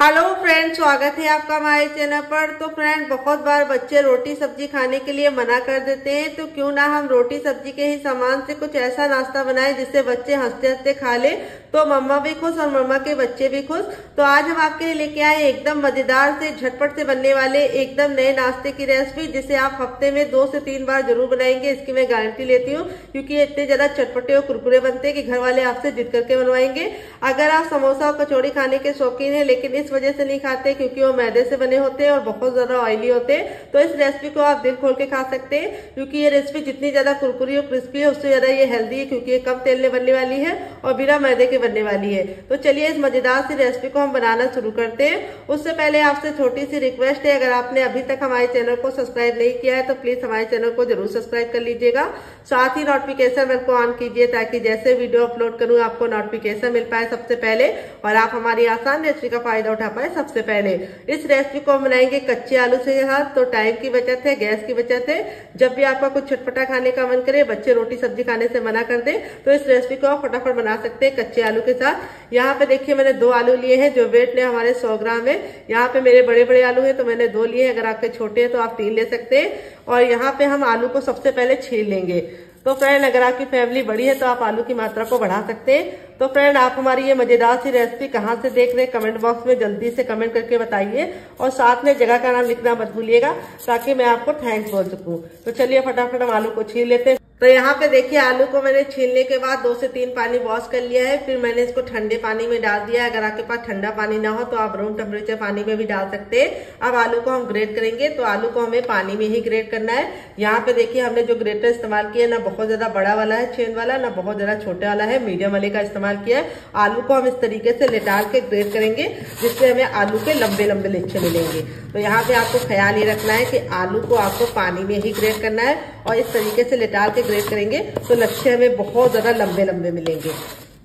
Hello friend स्वागत है आपका हमारे चैनल पर। तो फ्रेंड बहुत बार बच्चे रोटी सब्ज़ी खाने के लिए मना कर देते हैं तो क्यों ना हम रोटी सब्ज़ी के ही सामान से कुछ ऐसा नाश्ता बनाएँ जिससे बच्चे हँसते हँसते खा ले। तो मम्मा भी खुश और मम्मा के बच्चे भी खुश। तो आज हम आपके लिए लेके आए एकदम मज़ेदार से, झटपट से बनने वाले एकदम नए नाश्ते की रेसिपी जिसे आप हफ़्ते में दो से तीन बार ज़रूर बनाएँगे। इसकी मैं गारंटी लेती हूँ, क्योंकि इतने ज़्यादा चटपटे और कुरकुरे बनते हैं कि घर वाले आपसे जिद करके बनवाएँगे। अगर आप समोसा और कचौड़ी खाने के शौकीन है, लेकिन इस वजह से नहीं खाते, क्योंकि वो मैदे से बने होते हैं और बहुत ज़्यादा ऑयली होते हैं तो इस रेसिपी को आप दिल खोल के खा सकते हैं, क्योंकि ये रेसिपी जितनी ज़्यादा कुरकुरी और क्रिस्पी है, उससे ज़्यादा ये हेल्दी है, क्योंकि ये कम तेल में बनने वाली है, और बिना मैदे के बनने वाली है। तो चलिए इस मज़ेदार सी रेसिपी को हम बनाना शुरू करते हैं। उससे पहले आपसे छोटी सी रिक्वेस्ट है, अगर आपने अभी तक हमारे चैनल को सब्सक्राइब नहीं किया है तो प्लीज़ हमारे चैनल को ज़रूर सब्सक्राइब कर लीजिएगा। साथ ही नोटिफिकेशन बेल को ऑन कीजिए, ताकि जैसे वीडियो अपलोड करूँ, आपको नोटिफिकेशन मिल पाए सबसे पहले, और आप हमारी आसान रेसिपी का फ़ायदा उठा पाए सबसे पहले। इस रेसिपी को हम बनाएँगे कच्चे आलू से साथ तो टाइम की बचत है, गैस की बचत है। जब भी आपका कुछ छटपटा खाने का मन करे, बच्चे रोटी सब्ज़ी खाने से मना कर दे तो इस रेसिपी को आप फटाफट बना सकते हैं कच्चे आलू के साथ। यहाँ पे देखिए मैंने दो आलू लिए हैं, जो वेट ने हमारे सौ ग्राम है। यहाँ पे मेरे बड़े बड़े आलू है तो मैंने दो लिए हैं। अगर आपके छोटे हैं तो आप तीन ले सकते हैं। और यहाँ पे हम आलू को सबसे पहले छील लेंगे। तो फ्रेंड, अगर आपकी फैमिली बड़ी है तो आप आलू की मात्रा को बढ़ा सकते हैं। तो फ्रेंड, आप हमारी ये मज़ेदार सी रेसिपी कहाँ से देख रहे हैं, कमेंट बॉक्स में जल्दी से कमेंट करके बताइए। और साथ में जगह का नाम लिखना मत भूलिएगा, ताकि मैं आपको थैंक्स बोल सकूँ। तो चलिए फटाफट हम आलू को छीन लेते हैं। तो यहाँ पे देखिए, आलू को मैंने छीलने के बाद दो से तीन पानी वॉश कर लिया है। फिर मैंने इसको ठंडे पानी में डाल दिया है। अगर आपके पास ठंडा पानी ना हो तो आप रूम टेम्परेचर पानी में भी डाल सकते हैं। अब आलू को हम ग्रेट करेंगे तो आलू को हमें पानी में ही ग्रेट करना है। यहाँ पे देखिए, हमने जो ग्रेटर इस्तेमाल किया है, ना बहुत ज़्यादा बड़ा वाला है छेन वाला, ना बहुत ज़्यादा छोटे वाला है मीडियम वाले का इस्तेमाल किया है। आलू को हम इस तरीके से लेटाल के ग्रेट करेंगे, जिससे हमें आलू के लंबे लंबे लिच्छे मिलेंगे। तो यहाँ पे आपको ख्याल ये रखना है कि आलू को आपको पानी में ही ग्रेट करना है और इस तरीके से लेटाल के ग्रेट करेंगे तो लच्छे हमें बहुत ज़्यादा लंबे लंबे मिलेंगे।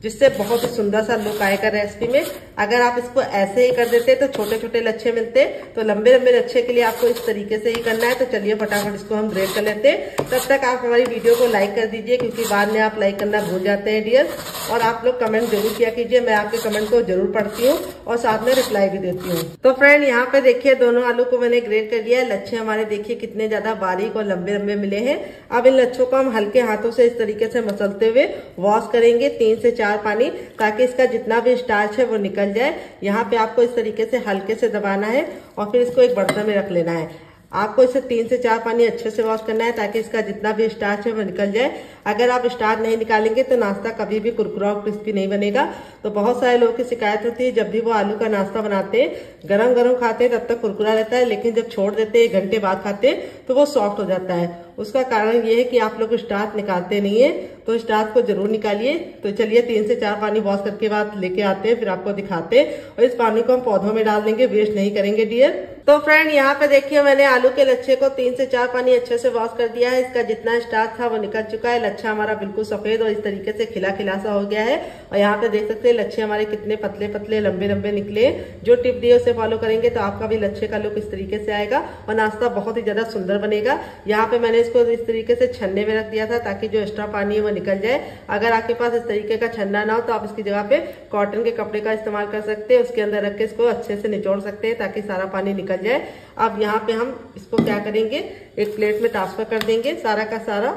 जिससे बहुत ही सुंदर सा लुक आएगा रेसिपी में। अगर आप इसको ऐसे ही कर देते तो छोटे छोटे लच्छे मिलते तो लंबे लंबे लच्छे के लिए आपको इस तरीके से ही करना है। तो चलिए फटाफट इसको हम ग्रेड कर लेते हैं। तब तक आप हमारी वीडियो को लाइक कर दीजिए, क्योंकि बाद में आप लाइक करना भूल जाते हैं डियर और आप लोग कमेंट ज़रूर किया कीजिए, मैं आपके कमेंट को ज़रूर पढ़ती हूँ और साथ में रिप्लाई भी देती हूँ। तो फ्रेंड यहाँ पे देखिए, दोनों आलू को मैंने ग्रेड कर लिया है। लच्छे हमारे देखिए कितने ज़्यादा बारीक और लंबे लंबे मिले हैं। अब इन लच्छों को हम हल्के हाथों से इस तरीके से मसलते हुए वॉश करेंगे। तीन से चार पानी ताकि इसका जितना भी स्टार्च है वो निकल जाए। यहाँ पे आपको इस तरीके से हल्के से दबाना है और फिर इसको एक बर्तन में रख लेना है। आपको इसे तीन से चार पानी अच्छे से वॉश करना है ताकि इसका जितना भी स्टार्च है वो निकल जाए। अगर आप स्टार्च नहीं निकालेंगे तो नाश्ता कभी भी कुरकुरा और क्रिस्पी नहीं बनेगा। तो बहुत सारे लोगों की शिकायत होती है, जब भी वो आलू का नाश्ता बनाते हैं गरम गरम खाते हैं, तब तक कुरकुरा रहता है, लेकिन जब छोड़ देते हैं घंटे बाद खाते हैं तो वो सॉफ्ट हो जाता है। उसका कारण ये है कि आप लोग स्टार्च निकालते नहीं है तो स्टार्च को ज़रूर निकालिए। तो चलिए तीन से चार पानी वॉश करके बाद लेके आते हैं, फिर आपको दिखाते हैं। और इस पानी को हम पौधों में डाल देंगे वेस्ट नहीं करेंगे डियर तो फ्रेंड यहाँ पे देखिए मैंने आलू के लच्छे को तीन से चार पानी अच्छे से वॉश कर दिया है। इसका जितना स्टार्च था वो निकल चुका है। लच्छा हमारा बिल्कुल सफ़ेद और इस तरीके से खिला खिला सा हो गया है। और यहाँ पे देख सकते हैं, लच्छे हमारे कितने पतले पतले लंबे लंबे निकले जो टिप दिए उसे फॉलो करेंगे तो आपका भी लच्छे का लुक इस तरीके से आएगा और नाश्ता बहुत ही ज़्यादा सुंदर बनेगा। यहाँ पे मैंने इसको इस तरीके से छन्ने में रख दिया था ताकि जो एक्स्ट्रा पानी है वो निकल जाए। अगर आपके पास इस तरीके का छन्ना ना हो तो आप इसकी जगह पे कॉटन के कपड़े का इस्तेमाल कर सकते हैं। उसके अंदर रख के इसको अच्छे से निचोड़ सकते हैं ताकि सारा पानी निकल जाए। अब यहाँ पे हम इसको क्या करेंगे? एक प्लेट में ट्रांसफ़र कर देंगे सारा का सारा।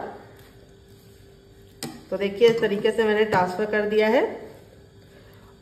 तो देखिए, इस तरीके से मैंने ट्रांसफ़र कर दिया है।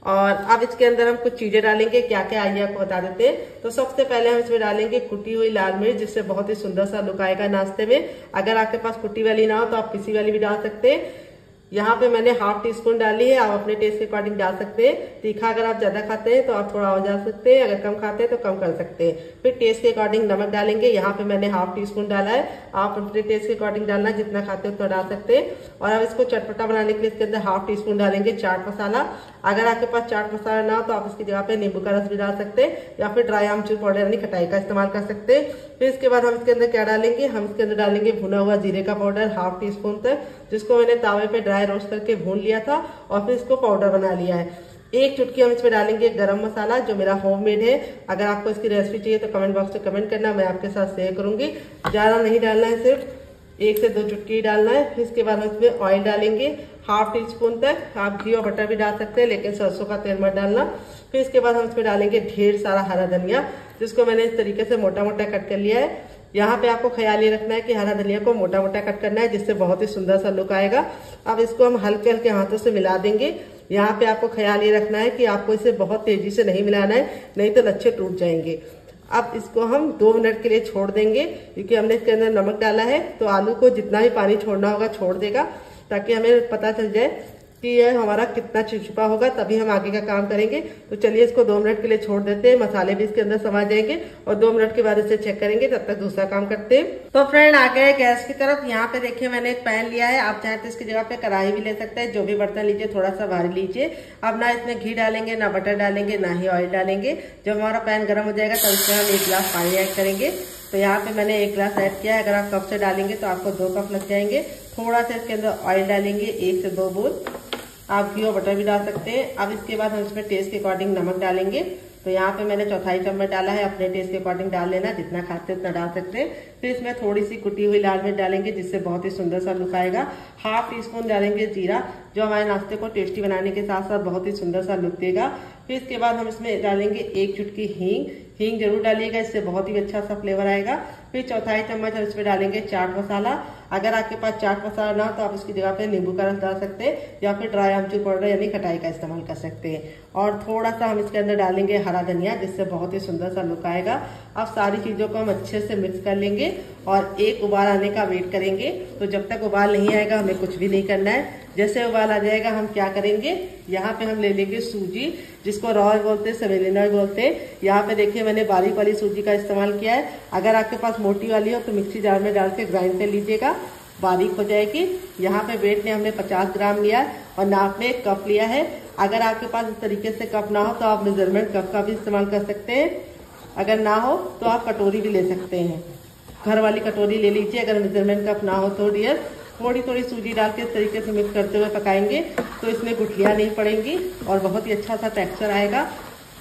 और अब इसके अंदर हम कुछ चीज़ें डालेंगे क्या क्या आइए आपको बता देते हैं। तो सबसे पहले हम इसमें डालेंगे कुटी हुई लाल मिर्च, जिससे बहुत ही सुंदर सा लुक आएगा नाश्ते में। अगर आपके पास कुटी वाली ना हो तो आप किसी वाली भी डाल सकते हैं। यहाँ पे मैंने हाफ़ टी स्पून डाली है, आप अपने टेस्ट के अकॉर्डिंग डाल सकते हैं। तीखा अगर आप ज़्यादा खाते हैं तो आप थोड़ा और डाल सकते हैं। अगर कम खाते हैं तो कम कर सकते हैं। फिर टेस्ट के अकॉर्डिंग नमक डालेंगे। यहाँ पे मैंने हाफ़ टी स्पून डाला है। आप अपने टेस्ट के अकॉर्डिंग डालना, जितना खाते हैं, उतना डाल सकते हैं। और अब इसको चटपटा बनाने के लिए इसके अंदर हाफ़ टी स्पून डालेंगे चाट मसाला। अगर आपके पास चाट मसाला ना हो तो आप इसकी जगह पे नींबू का रस भी डाल सकते हैं या फिर ड्राई आमचूर पाउडर यानी खटाई का इस्तेमाल कर सकते हैं। फिर इसके बाद हम इसके अंदर क्या डालेंगे? हम इसके अंदर डालेंगे भुना हुआ जीरे का पाउडर, हाफ़ टी स्पून तक, जिसको मैंने तावे पे ड्राई रोस्ट करके भून लिया था और फिर इसको पाउडर बना लिया है। एक चुटकी हम इसमें डालेंगे गरम मसाला, जो मेरा होममेड है। अगर आपको इसकी रेसिपी चाहिए तो कमेंट बॉक्स में कमेंट करना, मैं आपके साथ शेयर करूँगी। ज़्यादा नहीं डालना है सिर्फ़। एक से दो चुटकी डालना है फिर इसके बाद हम इसमें ऑयल डालेंगे। हाफ़ टी स्पून तक। आप घी और बटर भी डाल सकते हैं, लेकिन सरसों का तेल मत डालना। फिर इसके बाद हम इसमें डालेंगे ढेर सारा हरा धनिया, जिसको मैंने इस तरीके से मोटा मोटा कट कर लिया है। यहाँ पे आपको ख्याल ये रखना है कि हरा धनिया को मोटा मोटा कट करना है, जिससे बहुत ही सुंदर सा लुक आएगा। अब इसको हम हल्के हल्के हाथों से मिला देंगे। यहाँ पे आपको ख्याल ये रखना है कि आपको इसे बहुत तेज़ी से नहीं मिलाना है, नहीं तो लच्छे टूट जाएँगे। अब इसको हम दो मिनट के लिए छोड़ देंगे, क्योंकि हमने इसके अंदर नमक डाला है तो आलू को जितना भी पानी छोड़ना होगा छोड़ देगा, ताकि हमें पता चल जाए कि यह हमारा कितना चिपचिपा होगा, तभी हम आगे का काम करेंगे। तो चलिए इसको दो मिनट के लिए छोड़ देते हैं, मसाले भी इसके अंदर समा जाएँगे और दो मिनट के बाद इसे चेक करेंगे, तब तक दूसरा काम करते हैं। तो फ्रेंड आ गए गैस की तरफ़। यहाँ पे देखिए मैंने एक पैन लिया है। आप चाहे तो इसकी जगह पे कढ़ाई भी ले सकते हैं, जो भी बर्तन लीजिए थोड़ा सा भारी लीजिए। अब ना इसमें घी डालेंगे, ना बटर डालेंगे, ना ही ऑयल डालेंगे। जब हमारा पैन गर्म हो जाएगा, तब इसमें हम एक गिलास पानी ऐड करेंगे। तो यहाँ पे मैंने एक ग्लास ऐड किया है। अगर आप कप से डालेंगे तो आपको दो कप लग जाएँगे। थोड़ा सा इसके अंदर ऑयल डालेंगे, एक से दो बूंद। आप घी और बटर भी डाल सकते हैं। अब इसके बाद हम इसमें टेस्ट के अकॉर्डिंग नमक डालेंगे। तो यहाँ पे मैंने चौथाई चम्मच डाला है। अपने टेस्ट के अकॉर्डिंग डाल लेना। जितना खाते उतना डाल सकते हैं। फिर इसमें थोड़ी सी कुटी हुई लाल मिर्च डालेंगे, जिससे बहुत ही सुंदर सा लुक आएगा। हाफ़ टी स्पून डालेंगे जीरा, जो हमारे नाश्ते को टेस्टी बनाने के साथ साथ बहुत ही सुंदर सा लुक देगा। फिर इसके बाद हम इसमें डालेंगे एक चुटकी हींग। हींग ज़रूर डालिएगा, इससे बहुत ही अच्छा सा फ्लेवर आएगा। फिर चौथाई चम्मच हम इसमें डालेंगे चाट मसाला। अगर आपके पास चाट मसाला ना हो तो आप इसकी जगह पे नींबू का रस डाल सकते हैं, या फिर ड्राई आमचूर पाउडर यानी खटाई का इस्तेमाल कर सकते हैं। और थोड़ा सा हम इसके अंदर डालेंगे हरा धनिया, जिससे बहुत ही सुंदर सा लुक आएगा। अब सारी चीज़ों को हम अच्छे से मिक्स कर लेंगे। और एक उबाल आने का वेट करेंगे। तो जब तक उबाल नहीं आएगा, हमें कुछ भी नहीं करना है। जैसे उबाल आ जाएगा, हम क्या करेंगे? यहाँ पे हम ले लेंगे सूजी, जिसको रॉय बोलते हैं बोलते हैं। यहाँ पे देखिए, मैंने बारीक वाली सूजी का इस्तेमाल किया है। अगर आपके पास मोटी वाली हो तो मिक्सी जार में डाल के ग्राइंड कर लीजिएगा। बारीक हो जाएगी। यहाँ पे वेट ने हमने 50 ग्राम लिया और नाप में एक कप लिया है। अगर आपके पास इस तरीके से कप ना हो तो आप मेज़रमेंट कप का भी इस्तेमाल कर सकते हैं। अगर ना हो तो आप कटोरी भी ले सकते हैं। घर वाली कटोरी ले लीजिए, अगर मेज़रमेंट कप ना हो तो डियर थोड़ी थोड़ी सूजी डाल के इस तरीके से मिक्स करते हुए पकाएँगे तो इसमें गुठलियाँ नहीं पड़ेंगी और बहुत ही अच्छा सा टेक्सचर आएगा।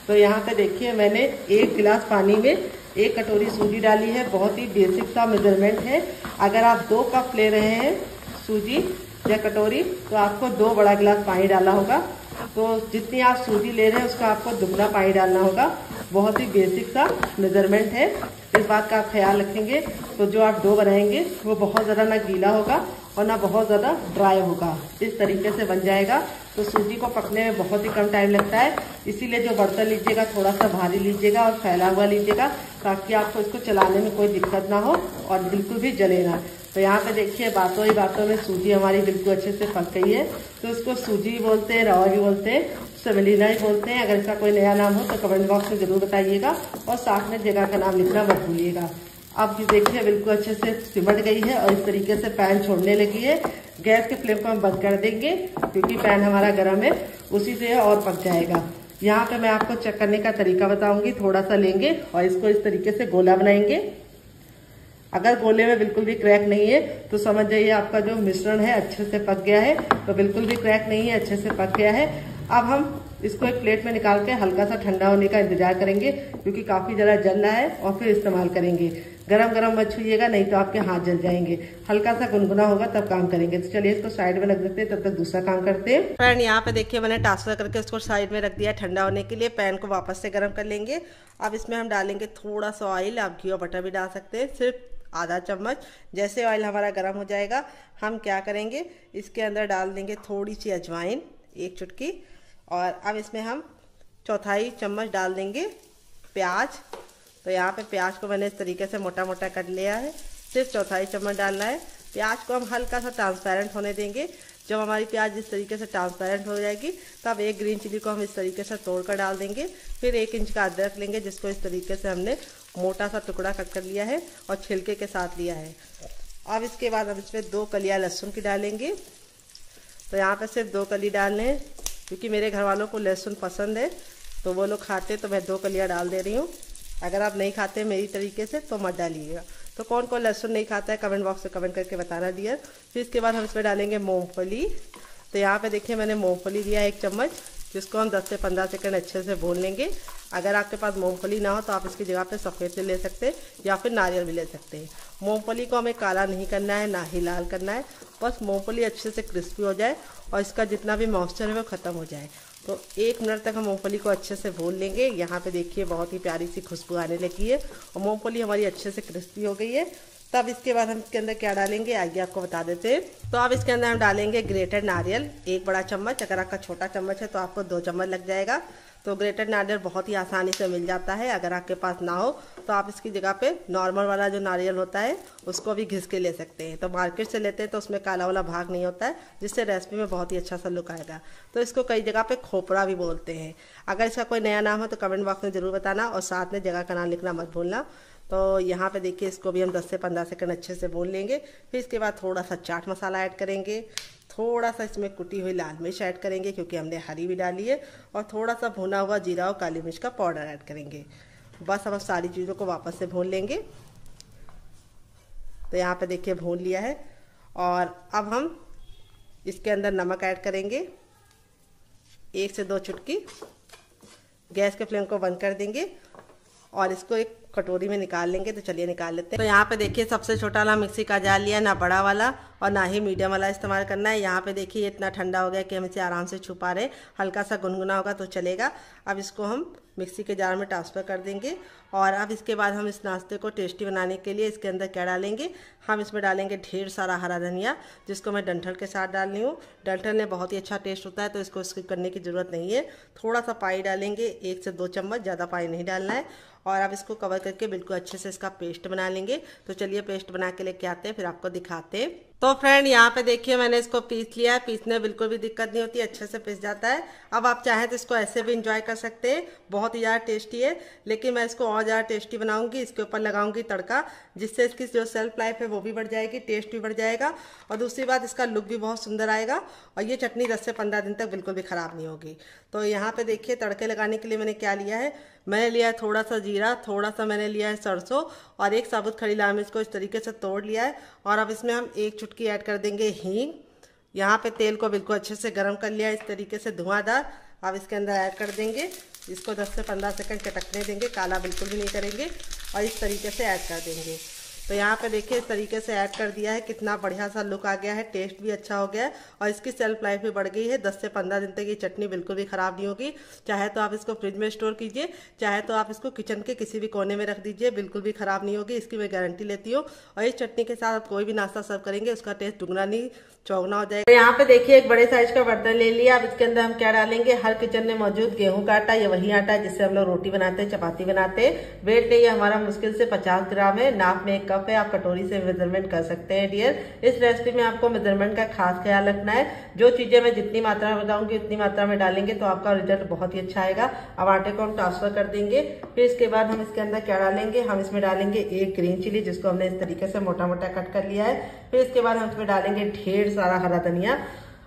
तो यहाँ पे देखिए मैंने एक गिलास पानी में एक कटोरी सूजी डाली है, बहुत ही बेसिक सा मेज़रमेंट है। अगर आप दो कप ले रहे हैं सूजी या कटोरी तो आपको दो बड़ा गिलास पानी डाला होगा। तो जितनी आप सूजी ले रहे हैं, उसका आपको दुगना पानी डालना होगा। बहुत ही बेसिक सा मेज़रमेंट है। इस बात का आप ख्याल रखेंगे तो जो आप डो बनाएँगे, वो बहुत ज़्यादा ना गीला होगा और ना बहुत ज़्यादा ड्राई होगा। इस तरीके से बन जाएगा। तो सूजी को पकने में बहुत ही कम टाइम लगता है। इसीलिए जो बर्तन लीजिएगा थोड़ा सा भारी लीजिएगा और फैला हुआ लीजिएगा, ताकि आपको इसको चलाने में कोई दिक्कत ना हो और बिल्कुल भी जले ना। तो यहाँ पे देखिए, बातों ही बातों में सूजी हमारी बिल्कुल अच्छे से पक गई है। तो इसको सूजी बोलते हैं, रवा भी बोलते हैं सवेलिना ही बोलते हैं। अगर इसका कोई नया नाम हो तो कमेंट बॉक्स में ज़रूर बताइएगा और साथ में जगह का नाम लिखना मत भूलिएगा। अब ये देखिए, बिल्कुल अच्छे से सिमट गई है और इस तरीके से पैन छोड़ने लगी है। गैस के फ्लेम को हम बंद कर देंगे, क्योंकि पैन हमारा गर्म है, उसी से और पक जाएगा। यहाँ पे मैं आपको चेक करने का तरीका बताऊँगी, थोड़ा सा लेंगे और इसको इस तरीके से गोला बनाएँगे। अगर गोले में बिल्कुल भी क्रैक नहीं है तो समझ जाइए आपका जो मिश्रण है अच्छे से पक गया है तो बिल्कुल भी क्रैक नहीं है, अच्छे से पक गया है। अब हम इसको एक प्लेट में निकाल के हल्का सा ठंडा होने का इंतज़ार करेंगे, क्योंकि काफ़ी ज़्यादा जल रहा है और फिर इस्तेमाल करेंगे। गरम गरम मत छुइएगा, नहीं तो आपके हाथ जल जाएँगे। हल्का सा गुनगुना होगा, तब काम करेंगे। तो चलिए इसको साइड में रख देते हैं, तब तक दूसरा काम करते हैं। फ्रेंड, यहाँ पे देखिए मैंने ट्रांसफ़र करके इसको साइड में रख दिया ठंडा होने के लिए। पैन को वापस से गर्म कर लेंगे। अब इसमें हम डालेंगे थोड़ा सा ऑयल आप घी और बटर भी डाल सकते हैं। सिर्फ़ आधा चम्मच। जैसे ऑयल हमारा गर्म हो जाएगा, हम क्या करेंगे, इसके अंदर डाल देंगे थोड़ी सी अजवाइन, एक चुटकी, और अब इसमें हम चौथाई चम्मच डाल देंगे प्याज। तो यहाँ पे प्याज को मैंने इस तरीके से मोटा मोटा कट लिया है। सिर्फ़ चौथाई चम्मच डालना है। प्याज को हम हल्का सा ट्रांसपेरेंट होने देंगे। जब हमारी प्याज इस तरीके से ट्रांसपेरेंट हो जाएगी, तब एक ग्रीन चिली को हम इस तरीके से तोड़ कर डाल देंगे। फिर एक इंच का अदरक लेंगे, जिसको इस तरीके से हमने मोटा सा टुकड़ा कट कर लिया है और छिलके के साथ लिया है। अब इसके बाद हम इसमें दो कलियाँ लहसुन की डालेंगे। तो यहाँ पर सिर्फ़ दो कली डालने क्योंकि मेरे घर वालों को लहसुन पसंद है तो वो लोग खाते तो मैं दो कलियाँ डाल दे रही हूँ। अगर आप नहीं खाते मेरी तरीके से तो मत डालिएगा। तो कौन कौन लहसुन नहीं खाता है, कमेंट बॉक्स में कमेंट करके बताना डियर फिर इसके बाद हम इसमें डालेंगे मूँगफली। तो यहाँ पे देखिए मैंने मूँगफली दिया एक चम्मच, जिसको हम 10 से 15 सेकंड अच्छे से भून लेंगे। अगर आपके पास मूंगफली ना हो तो आप इसकी जगह पे सफ़ेद से ले सकते हैं या फिर नारियल भी ले सकते हैं। मूंगफली को हमें काला नहीं करना है, ना ही लाल करना है। बस मूंगफली अच्छे से क्रिस्पी हो जाए और इसका जितना भी मॉइस्चर है वो ख़त्म हो जाए। तो एक मिनट तक हम मूँगफली को अच्छे से भून लेंगे। यहाँ पे देखिए बहुत ही प्यारी सी खुशबू आने लगी है और मूँगफली हमारी अच्छे से क्रिस्पी हो गई है। तब इसके बाद हम इसके अंदर क्या डालेंगे, आइए आपको बता देते हैं। तो अब इसके अंदर हम डालेंगे ग्रेटेड नारियल, एक बड़ा चम्मच। अगर आपका छोटा चम्मच है तो आपको दो चम्मच लग जाएगा। तो ग्रेटेड नारियल बहुत ही आसानी से मिल जाता है, अगर आपके पास ना हो तो आप इसकी जगह पे नॉर्मल वाला जो नारियल होता है, उसको भी घिस के ले सकते हैं। तो मार्केट से लेते हैं तो उसमें काला वाला भाग नहीं होता है, जिससे रेसिपी में बहुत ही अच्छा सा लुक आएगा। तो इसको कई जगह पे खोपड़ा भी बोलते हैं। अगर इसका कोई नया नाम हो तो कमेंट बॉक्स में ज़रूर बताना और साथ में जगह का नाम लिखना मत भूलना। तो यहाँ पे देखिए, इसको भी हम 10 से 15 सेकंड अच्छे से भून लेंगे। फिर इसके बाद थोड़ा सा चाट मसाला ऐड करेंगे। थोड़ा सा इसमें कुटी हुई लाल मिर्च ऐड करेंगे क्योंकि हमने हरी भी डाली है और थोड़ा सा भुना हुआ जीरा और काली मिर्च का पाउडर ऐड करेंगे। बस हम सारी चीज़ों को वापस से भून लेंगे। तो यहाँ पे देखिए भून लिया है। और अब हम इसके अंदर नमक ऐड करेंगे। एक से दो चुटकी। गैस के फ्लेम को बंद कर देंगे। और इसको एक कटोरी में निकाल लेंगे तो चलिए निकाल लेते हैं। तो यहाँ पे देखिए, सबसे छोटा वाला मिक्सी का जार लिया, ना बड़ा वाला और ना ही मीडियम वाला इस्तेमाल करना है। यहाँ पे देखिए इतना ठंडा हो गया कि हम इसे आराम से छुपा रहे हल्का सा गुनगुना होगा तो चलेगा। अब इसको हम मिक्सी के जार में ट्रांसफ़र कर देंगे और अब इसके बाद हम इस नाश्ते को टेस्टी बनाने के लिए इसके अंदर क्या डालेंगे? हम इसमें डालेंगे ढेर सारा हरा धनिया, जिसको मैं डंठल के साथ डाल रही हूँ। डंठल में बहुत ही अच्छा टेस्ट होता है तो इसको स्किप करने की ज़रूरत नहीं है। थोड़ा सा पाई डालेंगे, एक से दो चम्मच, ज़्यादा पानी नहीं डालना है। और आप इसको कवर करके बिल्कुल अच्छे से इसका पेस्ट बना लेंगे। तो चलिए पेस्ट बना के लेके आते हैं, फिर आपको दिखाते हैं। तो फ्रेंड यहाँ पे देखिए मैंने इसको पीस लिया है। पीसने में बिल्कुल भी दिक्कत नहीं होती, अच्छे से पीस जाता है। अब आप चाहें तो इसको ऐसे भी इंजॉय कर सकते हैं। बहुत ही ज़्यादा टेस्टी है। लेकिन मैं इसको और ज़्यादा टेस्टी बनाऊँगी, इसके ऊपर लगाऊँगी तड़का, जिससे इसकी जो सेल्फ लाइफ है वो भी बढ़ जाएगी टेस्ट भी बढ़ जाएगा। और दूसरी बात, इसका लुक भी बहुत सुंदर आएगा। और ये चटनी दस से पंद्रह दिन तक बिल्कुल भी ख़राब नहीं होगी। तो यहाँ पर देखिए, तड़के लगाने के लिए मैंने क्या लिया है? मैंने लिया है थोड़ा सा जीरा थोड़ा सा मैंने लिया है सरसों, और एक साबुत खड़ी लाल मिर्च को इस तरीके से तोड़ लिया है। और अब इसमें हम एक चुटकी ऐड कर देंगे हींग। यहाँ पे तेल को बिल्कुल अच्छे से गर्म कर लिया, इस तरीके से धुआंधार अब इसके अंदर ऐड कर देंगे इसको 10 से 15 सेकंड चटकने देंगे, काला बिल्कुल भी नहीं करेंगे और इस तरीके से ऐड कर देंगे। तो यहाँ पे देखिए इस तरीके से ऐड कर दिया है, कितना बढ़िया सा लुक आ गया है टेस्ट भी अच्छा हो गया है और इसकी सेल्फ लाइफ भी बढ़ गई है। 10 से 15 दिन तक ये चटनी बिल्कुल भी खराब नहीं होगी। चाहे तो आप इसको फ्रिज में स्टोर कीजिए, चाहे तो आप इसको किचन के किसी भी कोने में रख दीजिए, बिल्कुल भी खराब नहीं होगी, इसकी मैं गारंटी लेती हूँ। और इस चटनी के साथ आप कोई भी नाश्ता सर्व करेंगे, उसका टेस्ट दुगना नहीं, चौगना हो जाएगा। तो यहाँ पे देखिए एक बड़े साइज़ का बर्तन ले लिया। अब इसके अंदर हम क्या डालेंगे? हर किचन में मौजूद गेहूँ का आटा, या वही आटा जिससे हम लोग रोटी बनाते हैं, चपाती बनाते हैं। वेट नहीं है हमारा मुश्किल से 50 ग्राम है। नाप में एक कप है आप कटोरी से मेज़रमेंट कर सकते हैं डियर इस रेसिपी में आपको मेज़रमेंट का खास ख्याल रखना है। जो चीज़ें मैं जितनी मात्रा में बताऊँगी, उतनी मात्रा में डालेंगे तो आपका रिज़ल्ट बहुत ही अच्छा आएगा। अब आटे को हम ट्रांसफ़र कर देंगे। फिर इसके बाद हम इसके अंदर क्या डालेंगे? हम इसमें डालेंगे एक ग्रीन चिली जिसको हमने इस तरीके से मोटा मोटा कट कर लिया है। फिर इसके बाद हम इसमें डालेंगे ढेर सारा हरा धनिया।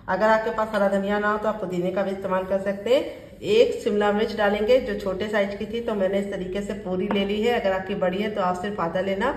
अगर आपके पास हरा धनिया ना हो तो आप पुदीने का भी इस्तेमाल कर सकते हैं। एक शिमला मिर्च डालेंगे, जो छोटे साइज़ की थी तो मैंने इस तरीके से पूरी ले ली है। अगर आपकी बड़ी है तो आप सिर्फ़ आधा लेना।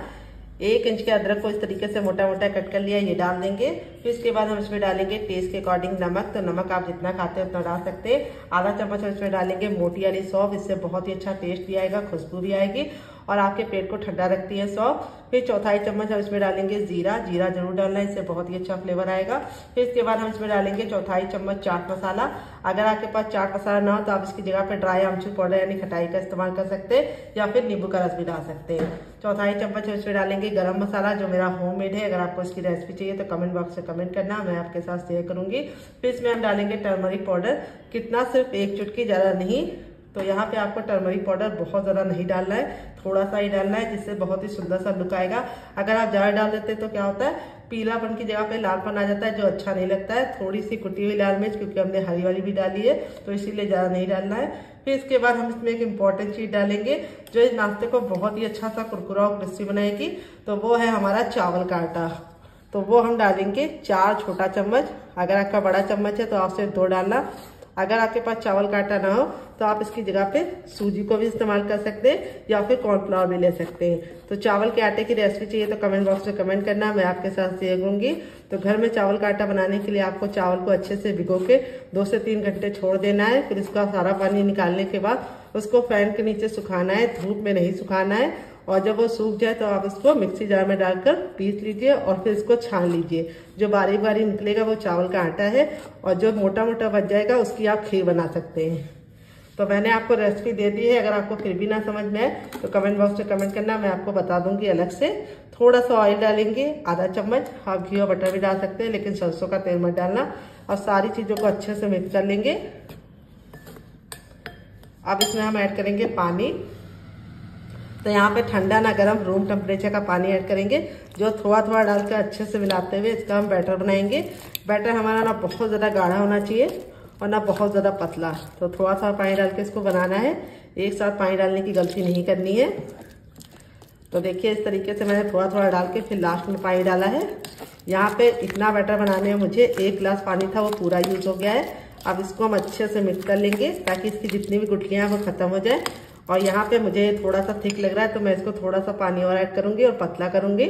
एक इंच के अदरक को इस तरीके से मोटा मोटा कट कर लिया, ये डाल देंगे। फिर इसके बाद हम इसमें डालेंगे टेस्ट के अकॉर्डिंग नमक। तो नमक आप जितना खाते हैं उतना डाल सकते हैं। आधा चम्मच हम इसमें डालेंगे मोटी वाली सौफ। इससे बहुत ही अच्छा टेस्ट भी आएगा, खुशबू भी आएगी और आपके पेट को ठंडा रखती है सौफ। फिर चौथाई चम्मच हम इसमें डालेंगे जीरा। जीरा ज़रूर डालना है इससे बहुत ही अच्छा फ्लेवर आएगा। फिर इसके बाद हम इसमें डालेंगे चौथाई चम्मच चाट मसाला। अगर आपके पास चाट मसाला ना हो तो आप इसकी जगह पर ड्राई आमचूर पाउडर यानी खटाई का इस्तेमाल कर सकते हैं या फिर नींबू का रस भी डाल सकते हैं। चौथाई चम्मच हम इसमें डालेंगे गर्म मसाला जो मेरा होम है। अगर आपको इसकी रेसिपी चाहिए तो कमेंट बॉक्स में कमेंट करना, मैं आपके साथ शेयर करूँगी। फिर इसमें हम डालेंगे टर्मरिक पाउडर कितना सिर्फ़ एक चुटकी ज़्यादा नहीं तो यहाँ पे आपको टर्मरिक पाउडर बहुत ज़्यादा नहीं डालना है। थोड़ा सा ही डालना है, जिससे बहुत ही सुंदर सा लुक आएगा। अगर आप ज़्यादा डाल देते तो क्या होता है पीलापन की जगह पे लालपन आ जाता है, जो अच्छा नहीं लगता है। थोड़ी सी कुटी हुई लाल मिर्च, क्योंकि हमने हरी वाली भी डाली है तो इसीलिए ज़्यादा नहीं डालना है। फिर इसके बाद हम इसमें एक इंपॉर्टेंट चीज़ डालेंगे, जो इस नाश्ते को बहुत ही अच्छा सा कुरकुरा और क्रिस्पी बनाएगी। तो वो है हमारा चावल का आटा तो वो हम डालेंगे चार छोटा चम्मच। अगर आपका बड़ा चम्मच है तो आप सिर्फ़ दो डालना। अगर आपके पास चावल का आटा ना हो तो आप इसकी जगह पे सूजी को भी इस्तेमाल कर सकते हैं या फिर कॉर्नफ्लावर भी ले सकते हैं। तो चावल के आटे की रेसिपी चाहिए तो कमेंट बॉक्स में कमेंट करना, मैं आपके साथ शेयर करूँगी। तो घर में चावल का आटा बनाने के लिए आपको चावल को अच्छे से भिगो के दो से तीन घंटे छोड़ देना है। फिर उसका सारा पानी निकालने के बाद उसको फ़ैन के नीचे सुखाना है। धूप में नहीं सुखाना है। और जब वो सूख जाए तो आप इसको मिक्सी जार में डालकर पीस लीजिए और फिर इसको छान लीजिए। जो बारीक बारीक निकलेगा वो चावल का आटा है और जो मोटा मोटा बच जाएगा उसकी आप खीर बना सकते हैं। तो मैंने आपको रेसिपी दे दी है, अगर आपको फिर भी ना समझ में आए तो कमेंट बॉक्स में कमेंट करना, मैं आपको बता दूँगी अलग से। थोड़ा सा ऑयल डालेंगे, आधा चम्मच आप घी और बटर भी डाल सकते हैं, लेकिन सरसों का तेल मत डालना। और सारी चीज़ों को अच्छे से मिक्स कर लेंगे। अब इसमें हम ऐड करेंगे पानी। तो यहाँ पे ठंडा ना गर्म रूम टेम्परेचर का पानी ऐड करेंगे, जो थोड़ा थोड़ा डालकर अच्छे से मिलाते हुए इसका हम बैटर बनाएँगे। बैटर हमारा ना बहुत ज़्यादा गाढ़ा होना चाहिए और ना बहुत ज़्यादा पतला। तो थोड़ा सा पानी डाल के इसको बनाना है। एक साथ पानी डालने की गलती नहीं करनी है। तो देखिए, इस तरीके से मैंने थोड़ा थोड़ा डाल के फिर लास्ट में पानी डाला है। यहाँ पे इतना बैटर बनाने में मुझे एक गिलास पानी था, वो पूरा यूज़ हो गया है। अब इसको हम अच्छे से मिक्स कर लेंगे ताकि इसकी जितनी भी गुटलियाँ हैं, वो खत्म हो जाए। और यहाँ पे मुझे थोड़ा सा थिक लग रहा है तो मैं इसको थोड़ा सा पानी और ऐड करूँगी और पतला करूँगी।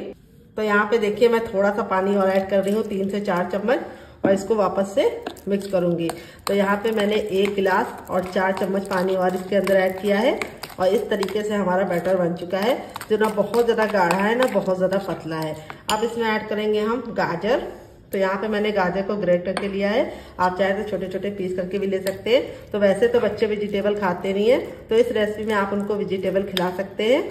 तो यहाँ पे देखिए, मैं थोड़ा सा पानी और ऐड कर रही हूँ, तीन से चार चम्मच, और इसको वापस से मिक्स करूँगी। तो यहाँ पे मैंने एक गिलास और चार चम्मच पानी और इसके अंदर ऐड किया है, और इस तरीके से हमारा बैटर बन चुका है। जो ना बहुत ज़्यादा गाढ़ा है, ना बहुत ज़्यादा पतला है। अब इसमें ऐड करेंगे हम गाजर। तो यहाँ पे मैंने गाजर को ग्रेट करके लिया है। आप चाहे तो छोटे छोटे पीस करके भी ले सकते हैं। तो वैसे तो बच्चे वेजिटेबल खाते नहीं है। तो इस रेसिपी में आप उनको वेजिटेबल खिला सकते हैं।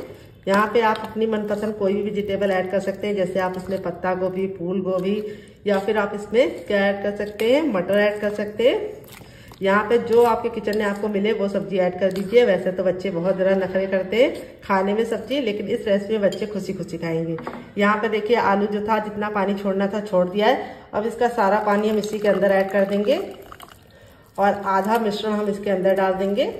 यहाँ पे आप अपनी मनपसंद कोई भी वेजिटेबल ऐड कर सकते हैं। जैसे आप इसमें पत्ता गोभी, फूल गोभी, या फिर आप इसमें क्या ऐड कर सकते हैं? मटर ऐड कर सकते हैं। यहाँ पे जो आपके किचन में आपको मिले वो सब्ज़ी ऐड कर दीजिए। वैसे तो बच्चे बहुत ज़रा नखरे करते हैं खाने में सब्ज़ी, लेकिन इस रेसिपी में बच्चे खुशी खुशी खाएँगे। यहाँ पे देखिए आलू जो था, जितना पानी छोड़ना था छोड़ दिया है। अब इसका सारा पानी हम इसी के अंदर ऐड कर देंगे और आधा मिश्रण हम इसके अंदर डाल देंगे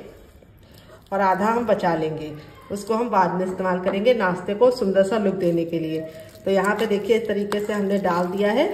और आधा हम बचा लेंगे। उसको हम बाद में इस्तेमाल करेंगे नाश्ते को सुंदर सा लुक देने के लिए। तो यहाँ पे देखिए इस तरीके से हमने डाल दिया है।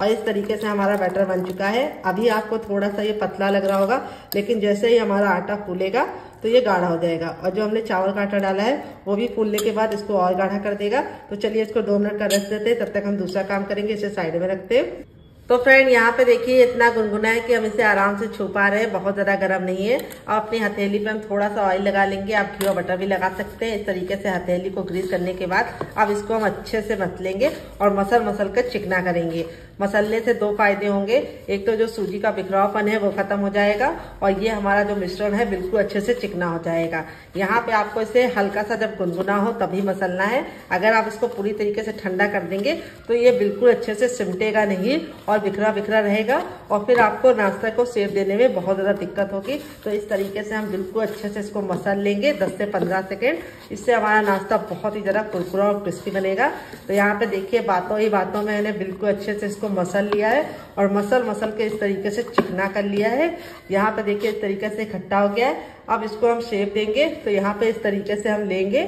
और इस तरीके से हमारा बैटर बन चुका है। अभी आपको थोड़ा सा ये पतला लग रहा होगा, लेकिन जैसे ही हमारा आटा फूलेगा तो ये गाढ़ा हो जाएगा। और जो हमने चावल का आटा डाला है, वो भी फूलने के बाद इसको और गाढ़ा कर देगा। तो चलिए इसको दो मिनट का रेस्ट देते हैं, तब तक हम दूसरा काम करेंगे, इसे साइड में रखते हैं। तो फ्रेंड यहाँ पे देखिए, इतना गुनगुना है कि हम इसे आराम से छू पा रहे हैं। बहुत ज़्यादा गर्म नहीं है। और अपनी हथेली पे हम थोड़ा सा ऑयल लगा लेंगे। आप घी और बटर भी लगा सकते हैं। इस तरीके से हथेली को ग्रीस करने के बाद, अब इसको हम अच्छे से मस लेंगे और मसल मसल कर चिकना करेंगे। मसलने से दो फ़ायदे होंगे। एक तो जो सूजी का बिखरावपन है, वो खत्म हो जाएगा, और ये हमारा जो मिश्रण है, बिल्कुल अच्छे से चिकना हो जाएगा। यहाँ पे आपको इसे हल्का सा जब गुनगुना हो, तभी मसलना है। अगर आप इसको पूरी तरीके से ठंडा कर देंगे तो ये बिल्कुल अच्छे से सिमटेगा नहीं, और बिखरा बिखरा रहेगा, और फिर आपको नाश्ता को सेव देने में बहुत ज़्यादा दिक्कत होगी। तो इस तरीके से हम बिल्कुल अच्छे से इसको मसल लेंगे, दस से पंद्रह सेकेंड। इससे हमारा नाश्ता बहुत ही ज़्यादा कुरकुरा और क्रिस्पी बनेगा। तो यहाँ पे देखिए, बातों ही बातों में मैंने बिल्कुल अच्छे से इसको मसल लिया है और मसल मसल के इस तरीके से चिकना कर लिया है। यहाँ पे देखिए, इस तरीके से इकट्ठा हो गया है। अब इसको हम शेप देंगे तो यहाँ पे इस तरीके से हम लेंगे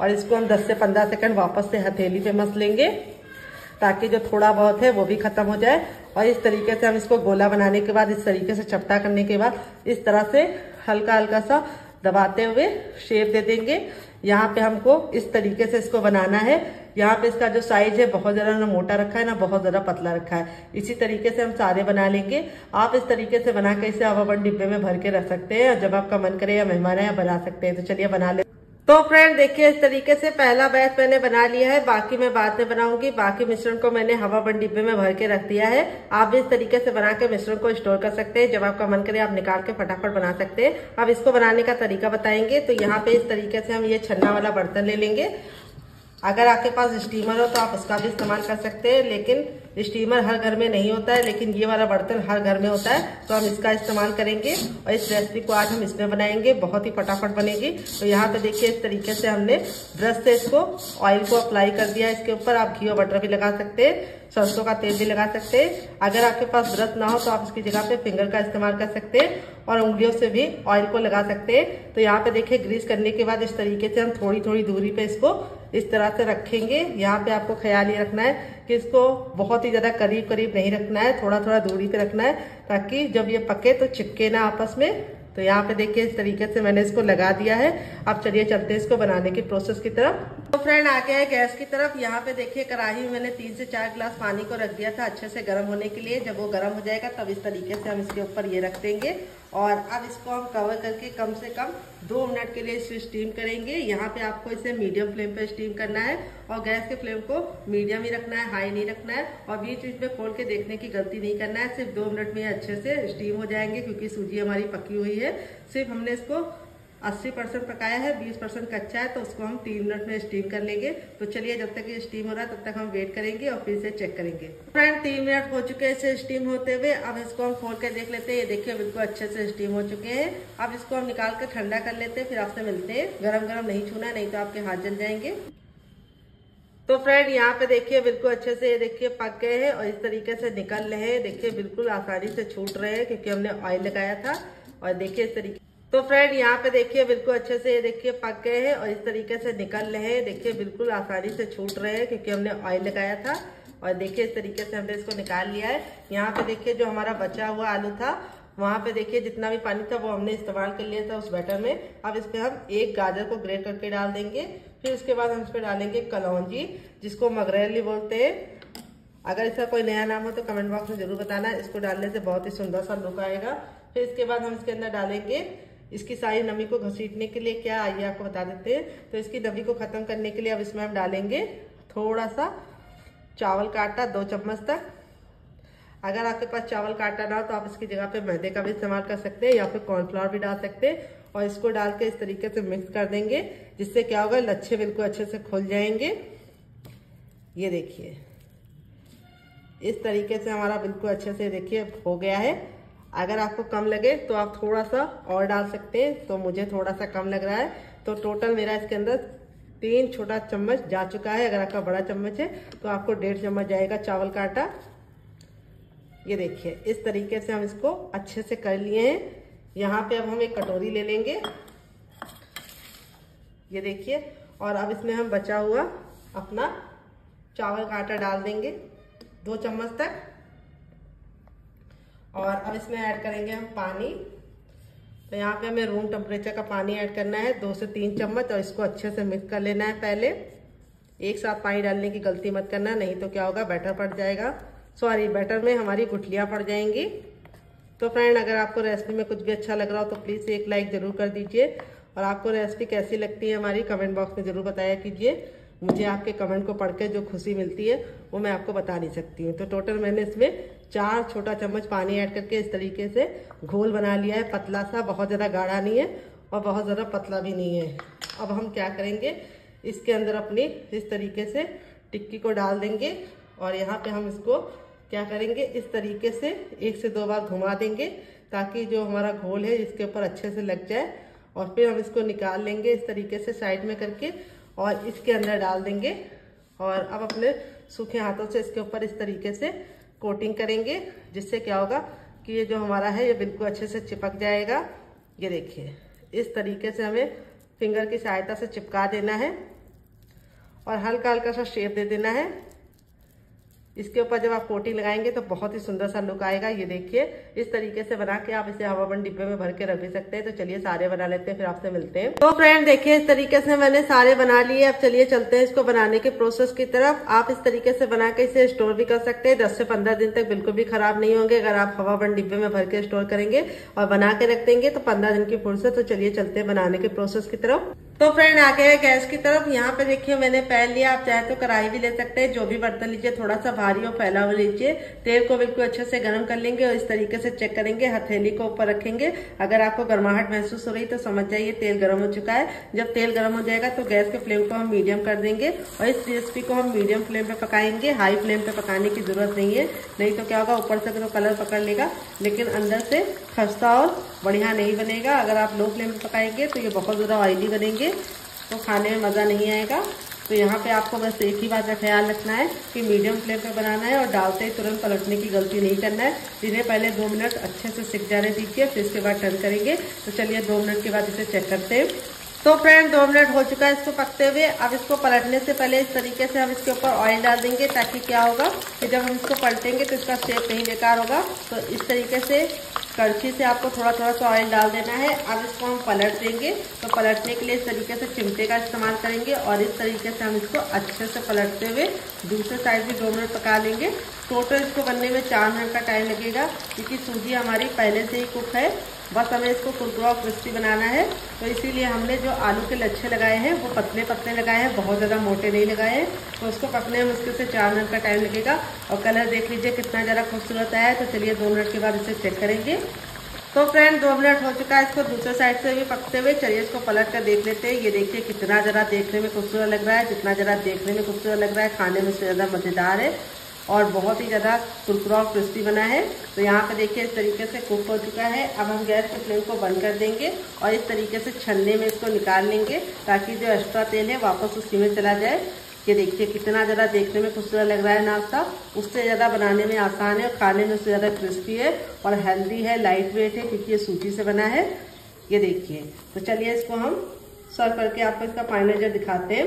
और इसको हम 10 से 15 सेकंड वापस से हथेली पे मस लेंगे ताकि जो थोड़ा बहुत है वो भी खत्म हो जाए। और इस तरीके से हम इसको गोला बनाने के बाद, इस तरीके से चपटा करने के बाद, इस तरह से हल्का हल्का सा दबाते हुए शेप दे देंगे। यहाँ पे हमको इस तरीके से इसको बनाना है। यहाँ पे इसका जो साइज़ है, बहुत ज़्यादा ना मोटा रखा है, ना बहुत ज़्यादा पतला रखा है। इसी तरीके से हम सारे बना लेंगे। आप इस तरीके से बना के इसे आप अपन डिब्बे में भर के रख सकते हैं। जब आपका मन करे या मेहमान है या बना सकते हैं। तो चलिए बना ले तो फ्रेंड, देखिए, इस तरीके से पहला बैच मैंने बना लिया है। बाकी मैं बाद में बनाऊँगी। बाकी मिश्रण को मैंने हवा बंद डिब्बे में भर के रख दिया है। आप भी इस तरीके से बना के मिश्रण को स्टोर कर सकते हैं। जब आपका मन करे, आप निकाल के फटाफट बना सकते हैं। अब इसको बनाने का तरीका बताएँगे। तो यहाँ पे इस तरीके से हम ये छन्ना वाला बर्तन ले लेंगे। अगर आपके पास स्टीमर हो तो आप उसका भी इस्तेमाल कर सकते हैं। लेकिन स्टीमर हर घर में नहीं होता है, लेकिन ये वाला बर्तन हर घर में होता है तो हम इसका इस्तेमाल करेंगे और इस रेसिपी को आज हम इसमें बनाएँगे, बहुत ही फटाफट बनेगी। तो यहाँ पे देखिए, इस तरीके से हमने ब्रश से इसको ऑयल को अप्लाई कर दिया इसके ऊपर आप घी और बटर भी लगा सकते हैं। सरसों का तेल भी लगा सकते हैं। अगर आपके पास व्रत ना हो तो आप इसकी जगह पे फिंगर का इस्तेमाल कर सकते हैं और उंगलियों से भी ऑयल को लगा सकते हैं। तो यहाँ पे देखिए ग्रीस करने के बाद इस तरीके से हम थोड़ी थोड़ी दूरी पे इसको इस तरह से रखेंगे। यहाँ पे आपको ख्याल ये रखना है कि इसको बहुत ही ज़्यादा करीब करीब नहीं रखना है थोड़ा थोड़ा दूरी पे रखना है ताकि जब ये पके तो चिपके ना आपस में। तो यहाँ पे देखिए, इस तरीके से मैंने इसको लगा दिया है। अब चलिए चलते हैं इसको बनाने की प्रोसेस की तरफ़। तो फ्रेंड आ गया है गैस की तरफ़। यहाँ पे देखिए, कढ़ाई में मैंने तीन से चार गिलास पानी को रख दिया था अच्छे से गर्म होने के लिए। जब वो गर्म हो जाएगा, तब इस तरीके से हम इसके ऊपर ये रख देंगे। और अब इसको हम कवर करके कम से कम दो मिनट के लिए इसे स्टीम करेंगे। यहाँ पे आपको इसे मीडियम फ्लेम पर स्टीम करना है और गैस के फ्लेम को मीडियम ही रखना है हाई नहीं रखना है और बीच बीच में खोल के देखने की गलती नहीं करना है। सिर्फ़ दो मिनट में अच्छे से स्टीम हो जाएँगे क्योंकि सूजी हमारी पकी हुई है। सिर्फ़ हमने इसको 80 परसेंट पकाया है 20 परसेंट कच्चा है तो उसको हम तीन मिनट में स्टीम कर लेंगे। तो चलिए, जब तक ये स्टीम हो रहा है, तब तक हम वेट करेंगे और फिर से चेक करेंगे। फ्रेंड तीन मिनट हो चुके हैं इसे स्टीम होते हुए। अब इसको हम खोल कर देख लेते हैं। ये देखिए बिल्कुल अच्छे से स्टीम हो चुके हैं। अब इसको हम निकाल कर ठंडा कर लेते हैं। फिर आपसे मिलते हैं। गरम गरम नहीं छूना, नहीं तो आपके हाथ जल जाएँगे। तो फ्रेंड यहाँ पे देखिए बिल्कुल अच्छे से ये देखिए पक गए हैं और इस तरीके से निकल रहे हैं। देखिए, बिल्कुल आसानी से छूट रहे हैं, क्योंकि हमने ऑयल लगाया था। और देखिए इस तरीके तो फ्रेंड यहाँ पे देखिए, बिल्कुल अच्छे से ये देखिए पक गए हैं और इस तरीके से निकल रहे हैं। देखिए, बिल्कुल आसानी से छूट रहे हैं क्योंकि हमने ऑयल लगाया था और देखिए इस तरीके से हमने इसको निकाल लिया है। यहाँ पे देखिए जो हमारा बचा हुआ आलू था, वहाँ पे देखिए जितना भी पानी था वो हमने इस्तेमाल कर लिया था उस बैटर में। अब इस पर हम एक गाजर को ग्रेट करके डाल देंगे। फिर उसके बाद हम इस पर डालेंगे कलौजी, जिसको मगरेली बोलते हैं। अगर इसका कोई नया नाम हो तो कमेंट बॉक्स में ज़रूर बताना। इसको डालने से बहुत ही सुंदर सा लुक आएगा। फिर इसके बाद हम इसके अंदर डालेंगे इसकी सारी नमी को घसीटने के लिए क्या आइए आपको बता देते हैं? तो इसकी नमी को खत्म करने के लिए अब इसमें हम डालेंगे थोड़ा सा चावल का आटा, दो चम्मच तक। अगर आपके पास चावल का आटा ना हो तो आप इसकी जगह पे मैदे का भी इस्तेमाल कर सकते हैं या फिर कॉर्नफ्लावर भी डाल सकते हैं और इसको डाल के इस तरीके से मिक्स कर देंगे, जिससे क्या होगा, लच्छे बिल्कुल अच्छे से खुल जाएँगे। ये देखिए, इस तरीके से हमारा बिल्कुल अच्छे से देखिए हो गया है। अगर आपको कम लगे तो आप थोड़ा सा और डाल सकते हैं। तो मुझे थोड़ा सा कम लग रहा है। तो टोटल मेरा इसके अंदर तीन छोटा चम्मच जा चुका है। अगर आपका बड़ा चम्मच है तो आपको डेढ़ चम्मच जाएगा चावल का आटा। ये देखिए, इस तरीके से हम इसको अच्छे से कर लिए हैं। यहाँ पे अब हम एक कटोरी ले लेंगे। ये देखिए, और अब इसमें हम बचा हुआ अपना चावल का आटा डाल देंगे। दो चम्मच तक। और अब इसमें ऐड करेंगे हम पानी। तो यहाँ पे हमें रूम टेम्परेचर का पानी ऐड करना है, दो से तीन चम्मच, और इसको अच्छे से मिक्स कर लेना है पहले। एक साथ पानी डालने की गलती मत करना, नहीं तो क्या होगा बैटर पड़ जाएगा। सॉरी बैटर में हमारी गुठलियाँ पड़ जाएँगी। तो फ्रेंड अगर आपको रेसिपी में कुछ भी अच्छा लग रहा हो तो प्लीज़ एक लाइक ज़रूर कर दीजिए। और आपको रेसिपी कैसी लगती है, हमारी कमेंट बॉक्स में ज़रूर बताया कीजिए। मुझे आपके कमेंट को पढ़ के जो खुशी मिलती है, वो मैं आपको बता नहीं सकती हूँ। तो टोटल मैंने इसमें चार छोटा चम्मच पानी ऐड करके इस तरीके से घोल बना लिया है। पतला सा, बहुत ज़्यादा गाढ़ा नहीं है और बहुत ज़्यादा पतला भी नहीं है। अब हम क्या करेंगे, इसके अंदर अपनी इस तरीके से टिक्की को डाल देंगे और यहाँ पे हम इसको क्या करेंगे, इस तरीके से एक से दो बार घुमा देंगे ताकि जो हमारा घोल है, इसके ऊपर अच्छे से लग जाए और फिर हम इसको निकाल लेंगे इस तरीके से साइड में करके। और इसके अंदर डाल देंगे और अब अपने सूखे हाथों से इसके ऊपर इस तरीके से कोटिंग करेंगे, जिससे क्या होगा कि ये जो हमारा है, ये बिल्कुल अच्छे से चिपक जाएगा। ये देखिए, इस तरीके से हमें फिंगर की सहायता से चिपका देना है और हल्का हल्का सा शेप दे देना है। इसके ऊपर जब आप कोटिंग लगाएँगे तो बहुत ही सुंदर सा लुक आएगा। ये देखिए, इस तरीके से बना के आप इसे हवा बंद डिब्बे में भर के रख भी सकते हैं। तो चलिए, सारे बना लेते हैं, फिर आपसे मिलते हैं। तो फ्रेंड देखिए, इस तरीके से मैंने सारे बना लिए। अब चलिए चलते हैं इसको बनाने के प्रोसेस की तरफ़। आप इस तरीके से बना के इसे स्टोर भी कर सकते हैं। दस से पंद्रह दिन तक बिल्कुल भी खराब नहीं होंगे। अगर आप हवा बंद डिब्बे में भर के स्टोर करेंगे और बना के रख देंगे तो पंद्रह दिन की फुर्सत। तो चलिए चलते हैं बनाने के प्रोसेस की तरफ़। तो फ्रेंड आ गए गैस की तरफ़। यहाँ पे देखिए मैंने पैन लिया, आप चाहे तो कढ़ाई भी ले सकते हैं, जो भी बर्तन लीजिए थोड़ा सा भारी और फैला हुआ लीजिए। तेल को बिल्कुल अच्छे से गर्म कर लेंगे और इस तरीके से चेक करेंगे, हथेली को ऊपर रखेंगे। अगर आपको गर्माहट महसूस हो रही तो समझ जाइए, तेल गर्म हो चुका है। जब तेल गर्म हो जाएगा तो गैस के फ्लेम को हम मीडियम कर देंगे और इस रेसिपी को हम मीडियम फ्लेम पे पकाएँगे। हाई फ्लेम पे पकाने की ज़रूरत नहीं है। नहीं तो क्या होगा, ऊपर से तो कलर पकड़ लेगा, लेकिन अंदर से खस्ता और बढ़िया नहीं बनेगा। अगर आप लो फ्लेम पे पकाएँगे तो ये बहुत ज़्यादा ऑयली बनेंगे। तो खाने में मज़ा नहीं आएगा। तो यहाँ पे आपको बस एक ही बात का ख्याल रखना है कि मीडियम फ्लेम पे बनाना है और डालते ही तुरंत पलटने की गलती नहीं करना है। इन्हें पहले दो मिनट अच्छे से सिक जाने दीजिए, फिर इसके बाद टर्न करेंगे। तो चलिए दो मिनट के बाद इसे चेक करते हैं। तो फ्रेंड दो मिनट हो चुका है इसको पकते हुए। अब इसको पलटने से पहले इस तरीके से हम इसके ऊपर ऑयल डाल देंगे ताकि क्या होगा कि जब हम इसको पलटेंगे तो इसका शेप नहीं बेकार होगा। तो इस तरीके से कड़छी से आपको थोड़ा थोड़ा सा ऑयल डाल देना है। अब इसको हम पलट देंगे। तो पलटने के लिए इस तरीके से चिमटे का इस्तेमाल करेंगे और इस तरीके से हम इसको अच्छे से पलटते हुए दूसरे साइड भी दो मिनट पका लेंगे। टोटल इसको बनने में चार मिनट का टाइम लगेगा, क्योंकि सूजी हमारी पहले से ही कुक है। बस हमें इसको कुरकुरा और क्रिस्पी बनाना है। तो इसीलिए हमने जो आलू के लच्छे लगाए हैं, वो पतले पतले लगाए हैं, बहुत ज़्यादा मोटे नहीं लगाए हैं। तो उसको पकने में मुश्किल से चार मिनट का टाइम लगेगा। और कलर देख लीजिए कितना ज़्यादा खूबसूरत आया है। तो चलिए दो मिनट के बाद इसे चेक करेंगे। तो फ्रेंड दो मिनट हो चुका है इसको दूसरे साइड से भी पकते हुए। चलिए इसको पलट कर देख लेते हैं। ये देखिए कितना ज़रा देखने में खूबसूरत लग रहा है, जितना ज़रा देखने में खूबसूरत लग रहा है। खाने में से ज़्यादा मज़ेदार है। और बहुत ही ज़्यादा कुरकुरा और क्रिस्पी बना है। तो यहाँ पे देखिए इस तरीके से कुक हो चुका है। अब हम गैस के फ्लेम को बंद कर देंगे और इस तरीके से छन्ने में इसको निकाल लेंगे ताकि जो एक्स्ट्रा तेल है वापस उसी में चला जाए। ये देखिए कितना ज़्यादा देखने में खूबसूरत लग रहा है नाश्ता। उससे ज़्यादा बनाने में आसान है और खाने में उससे ज़्यादा क्रिस्पी है और हेल्दी है लाइट वेट है क्योंकि ये सूजी से बना है। ये देखिए। तो चलिए इसको हम सर्व करके आपको इसका फाइनल जो दिखाते हैं।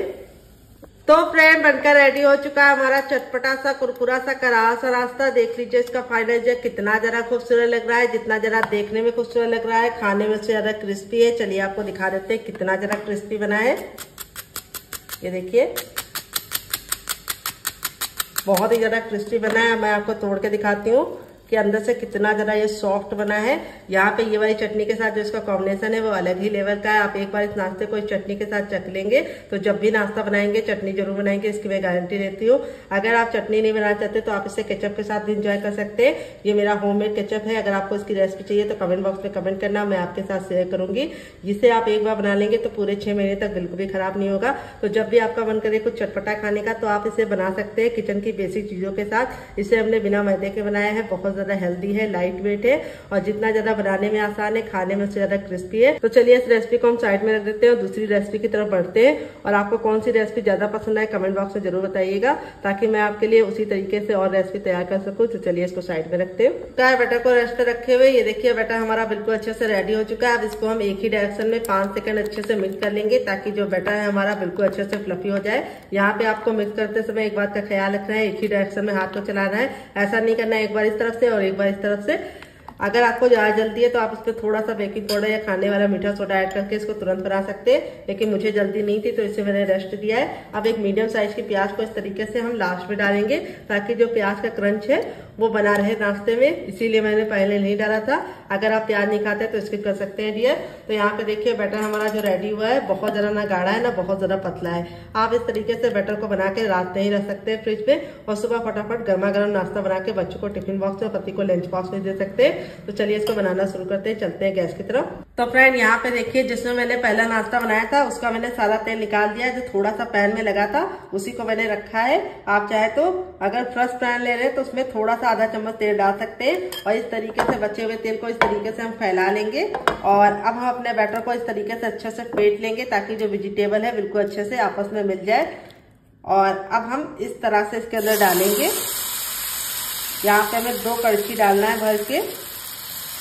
तो फ्रेंड, बनकर रेडी हो चुका है हमारा चटपटा सा, कुरकुरा सा करारा सा रास्ता। देख लीजिए इसका फाइनल जो कितना जरा खूबसूरत लग रहा है, जितना जरा देखने में खूबसूरत लग रहा है, खाने में से ज़्यादा क्रिस्पी है। चलिए आपको दिखा देते हैं कितना जरा क्रिस्पी बना है। ये देखिए। बहुत ही ज़्यादा क्रिस्पी बना है, मैं आपको तोड़ के दिखाती हूँ। कि अंदर से कितना ज़्यादा ये सॉफ्ट बना है। यहाँ पे ये वाली चटनी के साथ जो इसका कॉम्बिनेशन है, वो अलग ही लेवल का है। आप एक बार इस नाश्ते को इस चटनी के साथ चख लेंगे तो जब भी नाश्ता बनाएँगे, चटनी ज़रूर बनाएँगे, इसकी मैं गारंटी देती हूँ। अगर आप चटनी नहीं बनाना चाहते तो आप इसे केचप के साथ भी इंजॉय कर सकते हैं। ये मेरा होम मेड केचप है। अगर आपको इसकी रेसिपी चाहिए तो कमेंट बॉक्स में कमेंट करना, मैं आपके साथ शेयर करूँगी। जिसे आप एक बार बना लेंगे तो पूरे छह महीने तक बिल्कुल भी खराब नहीं होगा। तो जब भी आपका मन करे कुछ चटपटा खाने का तो आप इसे बना सकते हैं किचन की बेसिक चीज़ों के साथ। इसे हमने बिना मैदे के बनाया है, बहुत ज़्यादा हेल्दी है लाइट वेट है और जितना ज़्यादा बनाने में आसान है, खाने में उससे ज़्यादा क्रिस्पी है। तो चलिए इस रेसिपी को हम साइड में रख देते हैं और दूसरी रेसिपी की तरफ़ बढ़ते हैं। और आपको कौन सी रेसिपी ज़्यादा पसंद आए कमेंट बॉक्स में ज़रूर बताइएगा ताकि मैं आपके लिए उसी तरीके से और रेसिपी तैयार कर सकूँ। तो चलिए इसको साइड में रखते हैं। बेटा को रेस्ट रखे हुए, ये देखिए बेटा हमारा बिल्कुल अच्छे से रेडी हो चुका है। अब इसको हम एक ही डायरेक्शन में पाँच सेकंड अच्छे से मिक्स कर लेंगे ताकि जो बेटा है हमारा बिल्कुल अच्छे से फ्लफी हो जाए। यहाँ पे आपको मिक्स करते समय एक बात का ख्याल रखना है, एक ही डायरेक्शन में हाथ को चलाना है। ऐसा नहीं करना है एक बार इस तरफ़ से और एक बार इस तरफ़ से। अगर आपको ज़्यादा जल्दी है तो आप इस पर थोड़ा सा बेकिंग पाउडर या खाने वाला मीठा सोडा ऐड करके इसको तुरंत बना सकते हैं, लेकिन मुझे जल्दी नहीं थी तो इसे मैंने रेस्ट दिया है। अब एक मीडियम साइज़ की प्याज को इस तरीके से हम लास्ट में डालेंगे, ताकि जो प्याज का क्रंच है वो बना रहे नाश्ते में, इसीलिए मैंने पहले नहीं डाला था। अगर आप प्याज नहीं खाते तो स्किप कर सकते हैं डियर तो यहाँ पे देखिए बैटर हमारा जो रेडी हुआ है, बहुत ज़्यादा ना गाढ़ा है, ना बहुत ज़्यादा पतला है। आप इस तरीके से बैटर को बना के रात नहीं रख सकते हैं फ्रिज पे और सुबह फटाफट गर्मा गर्म नाश्ता बना के बच्चों को टिफ़िन बॉक्स में, पति को लंच बॉक्स में दे सकते हैं। तो चलिए इसको बनाना शुरू करते हैं, चलते हैं गैस की तरफ़। तो फ्रेंड यहाँ पे देखिए, जिसमें मैंने पहला नाश्ता बनाया था, उसका मैंने सारा तेल निकाल दिया जो थोड़ा सा पैन में लगा था, उसी को मैंने रखा है। आप चाहे तो अगर फ्रेश पैन ले रहे तो उसमें थोड़ा सा आधा चम्मच तेल डाल सकते हैं और इस तरीके से बचे हुए तेल को इस तरीके से हम फैला लेंगे और अब हम अपने बैटर को इस तरीके से अच्छे से फेंट लेंगे ताकि जो वेजिटेबल है बिल्कुल अच्छे से आपस में मिल जाए। और अब हम इस तरह से इसके अंदर डालेंगे। यहाँ पे हमें दो कड़छी डालना है भर के।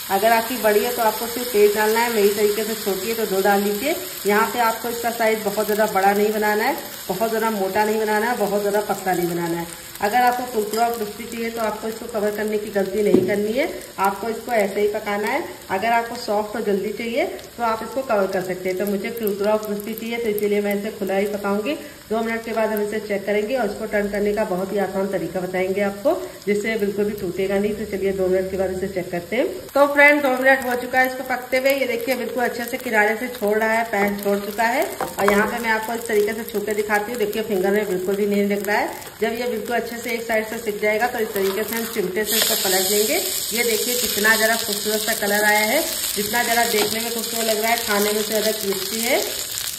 अगर आपकी बड़ी है तो आपको सिर्फ़ तेज डालना है, मेरी तरीके से छोटी है तो दो डाल लीजिए। यहाँ पे आपको इसका साइज़ बहुत ज़्यादा बड़ा नहीं बनाना है, बहुत ज़्यादा मोटा नहीं बनाना है, बहुत ज़्यादा पतला नहीं बनाना है। अगर आपको कुरकुरा क्रिस्पी चाहिए तो आपको इसको कवर करने की गलती नहीं करनी है। आपको इसको ऐसे ही पकाना है। अगर आपको सॉफ्ट और जल्दी चाहिए तो आप इसको कवर कर सकते हैं। तो मुझे कुरकुरा और क्रिस्पी चाहिए तो इसीलिए मैं इसे खुला ही पकाऊँगी। दो मिनट के बाद हम इसे चेक करेंगे और इसको टर्न करने का बहुत ही आसान तरीका बताएँगे आपको, जिससे बिल्कुल भी टूटेगा नहीं। तो चलिए दो मिनट के बाद इसे चेक करते हैं। तो फ्रेंड दो मिनट हो चुका है इसको पकते हुए। ये देखिए, बिल्कुल अच्छे से किनारे से छोड़ रहा है पैन छोड़ चुका है। और यहाँ पे मैं आपको इस तरीके से छू के दिखाती हूँ। देखिए फिंगर में बिल्कुल भी नहीं लग रहा है। जब ये बिल्कुल अच्छे से एक साइड से सिक जाएगा तो इस तरीके से हम चिमटे से इसको पलट देंगे। ये देखिए कितना जरा खूबसूरत सा कलर आया है। जितना जरा देखने में खूबसूरत लग रहा है, खाने में से ज़्यादा क्रिस्पी है।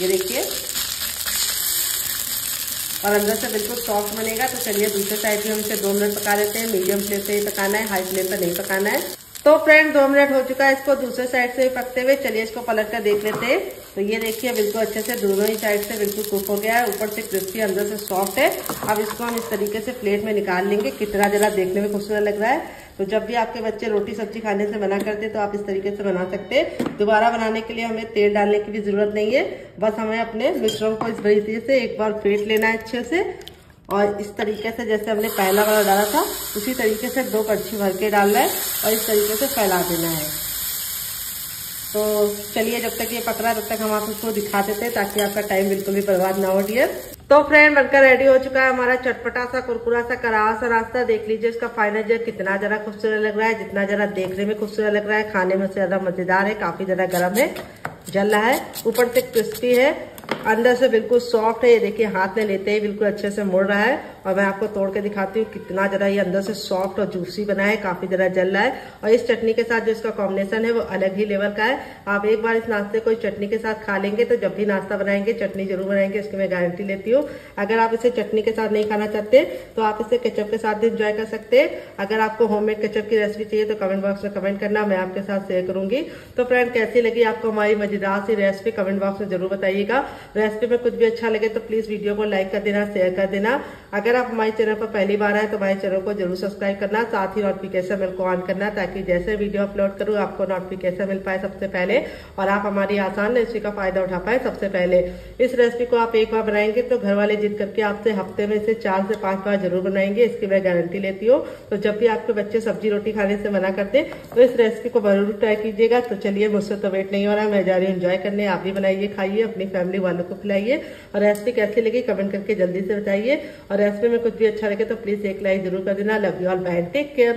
ये देखिए। और अंदर से बिल्कुल सॉफ्ट बनेगा तो चलिए दूसरे साइड में हम इसे दो मिनट पका लेते हैं। मीडियम फ्लेम पे ही पकाना है हाई फ्लेम पे नहीं पकाना है। तो फ्रेंड दो मिनट हो चुका है इसको दूसरे साइड से भी पकते हुए। चलिए इसको पलट कर देख लेते हैं। तो ये देखिए, बिल्कुल अच्छे से दोनों ही साइड से बिल्कुल कुक हो गया है। ऊपर से क्रिस्पी अंदर से सॉफ्ट है। अब इसको हम इस तरीके से प्लेट में निकाल लेंगे। कितना जरा देखने में खूबसूरत लग रहा है। तो जब भी आपके बच्चे रोटी सब्ज़ी खाने से मना करते तो आप इस तरीके से बना सकते हैं। दोबारा बनाने के लिए हमें तेल डालने की भी ज़रूरत नहीं है। बस हमें अपने मिश्रण को इस तरीके से एक बार फेंट लेना है अच्छे से। और इस तरीके से जैसे हमने पहला वाला डाला था, उसी तरीके से दो कच्छी भर के डालना है और इस तरीके से फैला देना है। तो चलिए जब तक ये पक रहा है तब तक हम आप उसको दिखा देते हैं ताकि आपका टाइम बिल्कुल भी बर्बाद ना हो डियर तो फ्रेंड बनकर रेडी हो चुका है हमारा चटपटा सा, कुरकुरा सा करारा सा रास्ता। देख लीजिए इसका फाइनल जो कितना जरा खूबसूरत लग रहा है, जितना जरा देखने में खूबसूरत लग रहा है, खाने में उससे ज़्यादा मज़ेदार है, काफ़ी ज़्यादा गर्म है। जल रहा है, ऊपर से क्रिस्पी है, अंदर से बिल्कुल सॉफ्ट है, ये देखिए हाथ में लेते ही बिल्कुल अच्छे से मुड़ रहा है, और मैं आपको तोड़ के दिखाती हूँ कितना जरा ये अंदर से सॉफ्ट और जूसी बना है, काफ़ी जरा जल रहा है, और इस चटनी के साथ जो इसका कॉम्बिनेशन है वो अलग ही लेवल का है। आप एक बार इस नाश्ते को इस चटनी के साथ खा लेंगे तो जब भी नाश्ता बनाएँगे, चटनी ज़रूर बनाएँगे, इसकी मैं गारंटी लेती हूँ। अगर आप इसे चटनी के साथ नहीं खाना चाहते तो आप इसे केचप के साथ भी इंजॉय कर सकते हैं। अगर आपको होममेड केचप की रेसिपी चाहिए तो कमेंट बॉक्स में कमेंट करना, मैं आपके साथ शेयर करूँगी। तो फ्रेंड कैसी लगी आपको हमारी मज़ेदार सी रेसिपी कमेंट बॉक्स में ज़रूर बताइएगा। रेसिपी में कुछ भी अच्छा लगे तो प्लीज़ वीडियो को लाइक कर देना शेयर कर देना। अगर आप हमारे चैनल पर पहली बार आए तो हमारे चैनल को ज़रूर सब्सक्राइब करना, साथ ही नोटिफिकेशन बिल को ऑन करना ताकि जैसे वीडियो अपलोड करूँ, आपको नोटिफिकेशन मिल पाए सबसे पहले और आप हमारी आसान रेसिपी का फ़ायदा उठा पाए सबसे पहले। इस रेसिपी को आप एक बार बनाएँगे तो घर वाले जिद करके आपसे हफ़्ते में से चार से पाँच बार ज़रूर बनाएँगे, इसकी मैं गारंटी लेती हूँ। तो जब भी आपके बच्चे सब्ज़ी रोटी खाने से मना करते तो इस रेसिपी को ज़रूर ट्राई कीजिएगा। तो चलिए मुझसे तो वेट नहीं हो रहा, मैं जा रही एंजॉय करने, आप भी बनाइए, खाइए, अपनी फैमिली वालों को खिलाइए और रेसिपी कैसी लगी कमेंट करके जल्दी से बताइए। और रेसिपी में कुछ भी अच्छा लगे तो प्लीज़ एक लाइक ज़रूर कर देना। Love you all bye take care